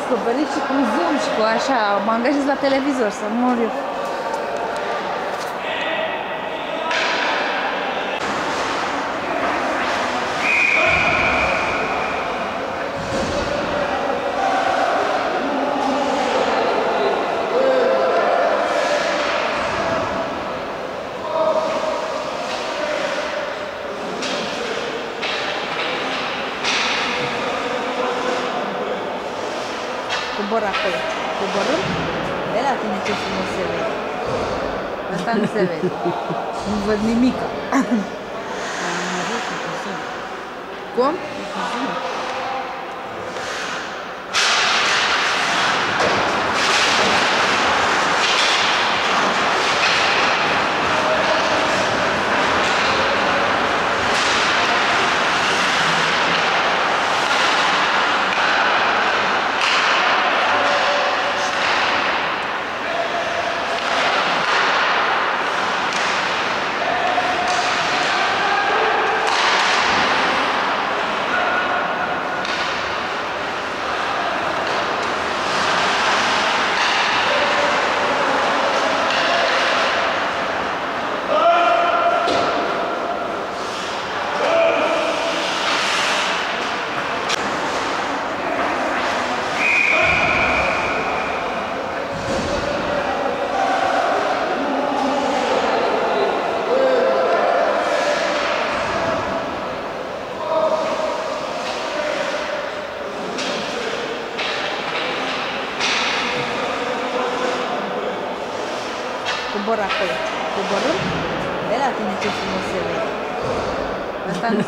descoperit și cu Zoom și cu așa, mă angajez la televizor să mor eu. borra pues. Te borró. Vela tiene que no se ve. Bastante se ve. Un buen mimico. Con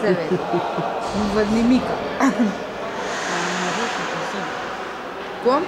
se vede. Nu văd nimica. Cum?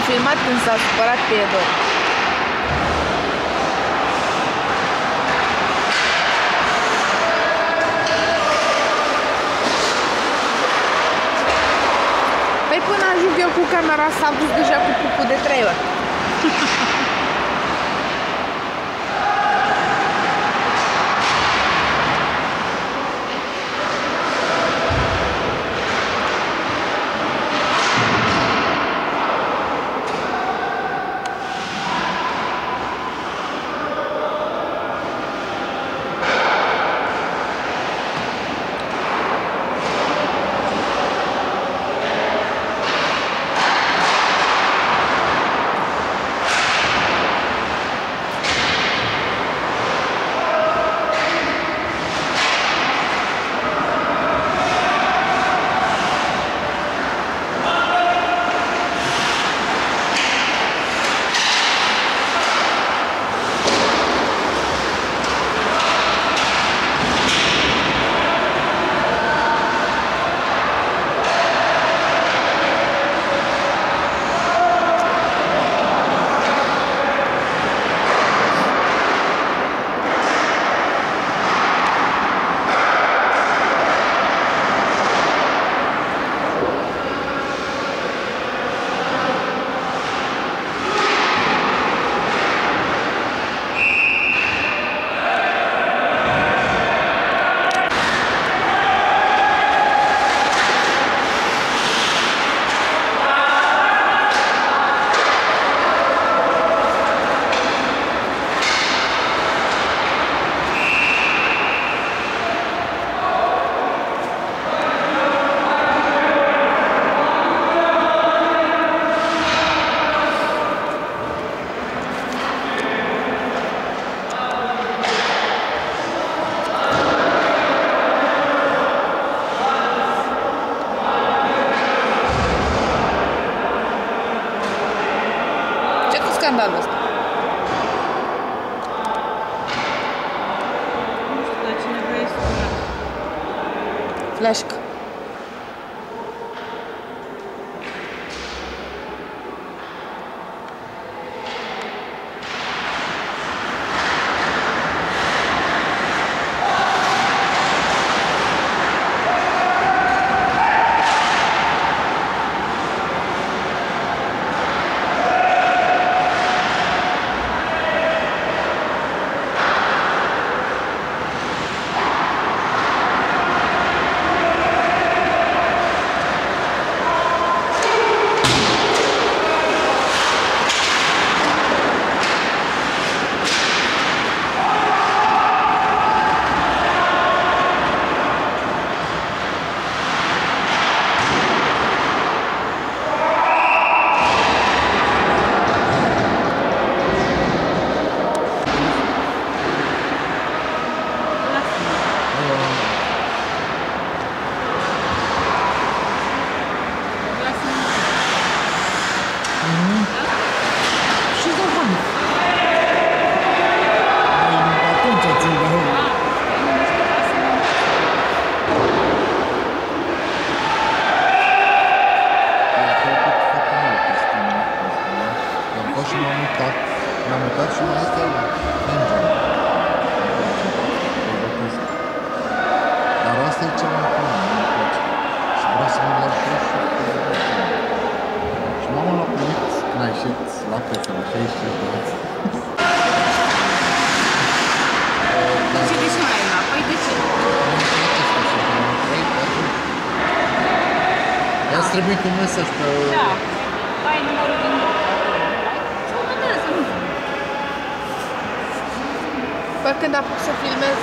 Nu l-am filmat când s-a supărat Teodor. Păi până ajung eu cu camera s-a dus deja cu pupul de trei ori. qatnash Și de ce mai ai la? Păi de ce? Ați trebuit un mesaj pe... Da. Ai numărul din... Sau mă dă să nu. când apuc să filmez